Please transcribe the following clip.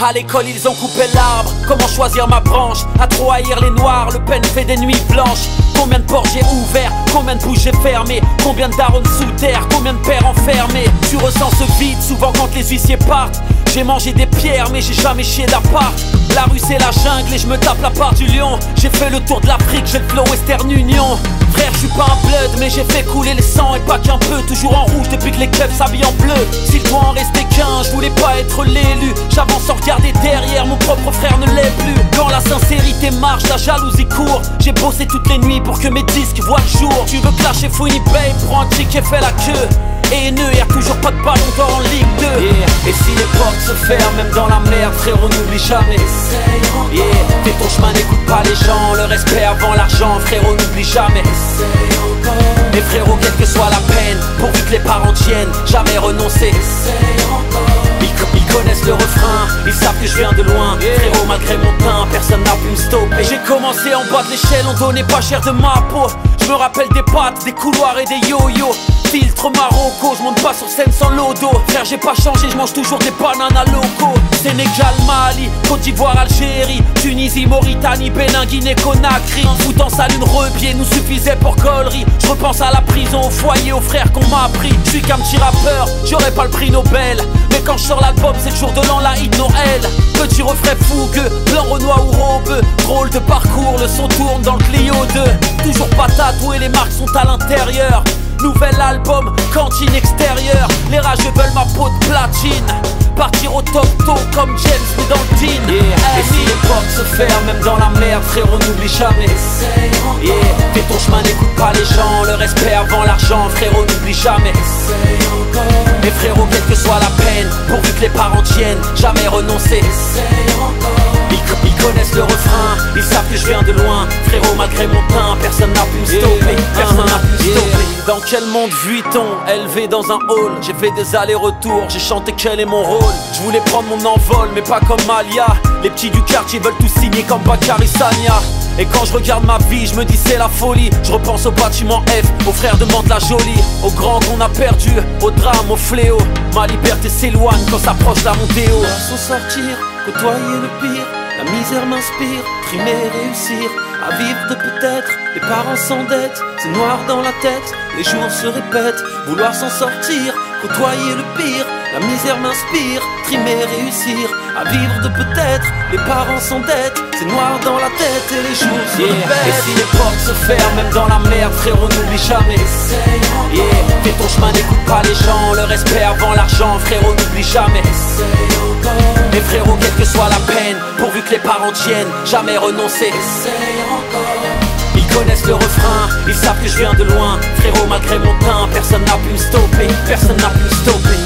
À l'école ils ont coupé l'arbre, comment choisir ma branche? À trop haïr les noirs, le peine fait des nuits blanches. Combien de portes j'ai ouvert, combien de bouches j'ai fermé Combien de darons sous terre, combien de pères enfermés? Tu ressens ce vide souvent quand les huissiers partent. J'ai mangé des pierres mais j'ai jamais chié d'appart. La rue c'est la jungle et je me tape la part du lion. J'ai fait le tour de l'Afrique, j'ai le flow Western Union mais j'ai fait couler le sang et pas qu'un peu. Toujours en rouge depuis que les clubs s'habillent en bleu. S'il doit en rester qu'un, je voulais pas être l'élu. J'avance en Regardez derrière, mon propre frère ne l'est plus. Quand la sincérité marche, la jalousie court. J'ai bossé toutes les nuits pour que mes disques voient le jour. Tu veux clasher Fouini Babe, prends un ticket, fais la queue. Et ne y'a toujours pas de ballon d'or en Ligue 2 Et si les portes se ferment, même dans la merde, frérot, n'oublie jamais. Yeah. Fais ton chemin, n'écoute pas les gens. Le respect avant l'argent, frérot, n'oublie jamais Mais frérot, quelle que soit la peine Pourvu que les parents tiennent, jamais renoncer connaissent le refrain, ils savent que je viens de loin. Frérot, malgré mon teint, personne n'a pu me stopper. J'ai commencé en bas de l'échelle, on donnait pas cher de ma peau. Je me rappelle des pattes, des couloirs et des yo-yo. Filtre Marocco, je monte pas sur scène sans lodo. Frère, j'ai pas changé, je mange toujours des bananes loco. Sénégal, Mali, Côte d'Ivoire, Algérie, Tunisie, Mauritanie, Bénin, Guinée, Conakry. Foutant ça une rebier nous suffisait pour collerie. Je repense à la prison, au foyer, aux frères qu'on m'a appris. Je suis qu'un petit rappeur, j'aurais pas le prix Nobel. Mais quand je sors l'album, c'est le jour de l'an, la hit Noël. Refrain fougueux, blanc, renois ou robe. Drôle de parcours, le son tourne dans le Clio 2. Toujours pas tatoué, les marques sont à l'intérieur. Nouvel album, cantine extérieure. Les rageux veulent ma peau de platine. Partir au top tôt comme James mais dans le teen Et si les portes se ferment même dans la merde frérot n'oublie jamais yeah. Fais ton chemin n'écoute pas les gens Le respect avant l'argent frérot n'oublie jamais Mais frérot quelle que soit la peine Pourvu que les parents tiennent Jamais renoncer. Ils, connaissent le refrain, ils savent que je viens de loin. Frérot malgré mon teint, personne n'a pu me stopper. Personne n'a pu me stopper. Dans quel monde vit-on Élevé dans un hall, j'ai fait des allers-retours J'ai chanté quel est mon rôle. Je voulais prendre mon envol mais pas comme Malia. Les petits du quartier veulent tout signer comme Bakary et quand je regarde ma vie, je me dis c'est la folie. Je repense au bâtiment F, aux frères de Mante la Jolie, aux grands qu'on a perdu, au drame, au fléau. Ma liberté s'éloigne quand s'approche la montée. Sans sortir, côtoyer le pire. La misère m'inspire, trimer, réussir, à vivre de peut-être. Les parents s'endettent, c'est noir dans la tête. Les jours se répètent, vouloir s'en sortir, côtoyer le pire. La misère m'inspire, trimer, réussir, à vivre de peut-être. Les parents s'endettent, c'est noir dans la tête et les jours se répètent. Et si les portes se ferment, même dans la merde, frérot, n'oublie jamais. Yeah. Fais ton chemin, n'écoute pas les gens. Le respect avant l'argent, frérot, n'oublie jamais. Mais frérot, quelle que soit la peine, pourvu que les parents tiennent, jamais renoncer. Ils connaissent le refrain, ils savent que je viens de loin. Frérot, malgré mon teint, personne n'a pu me stopper, personne n'a pu me stopper.